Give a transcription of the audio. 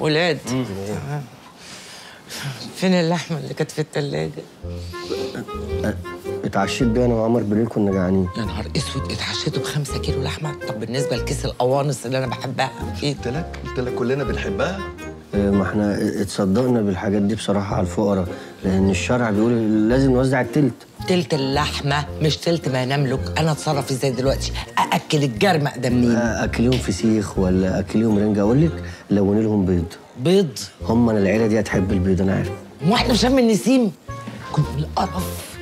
ولاد. فين اللحمة اللي كانت في الثلاجه اتعشيت بيها أنا وعمر بالليل كنا جعانين. يا نهار أسود اتعشيتوا بخمسة كيلو لحمة؟ طب بالنسبة لكيس القوانص اللي أنا بحبها. إيه قلت لك قلت لك كلنا بنحبها. آه، ما إحنا اتصدقنا بالحاجات دي بصراحة على الفقراء لأن الشرع بيقول لازم نوزع التلت. تلت اللحمة مش تلت ما نملك. أنا أتصرف إزاي دلوقتي؟ أأكل الجرمق ده منين؟ آه، اكليهم فسيخ ولا اكليهم رنجة. أقول لك لوني لهم بيض. بيض؟ هم أنا العيلة دي هتحب البيض أنا عارف. مو إحنا في شم النسيم؟ كنت القرف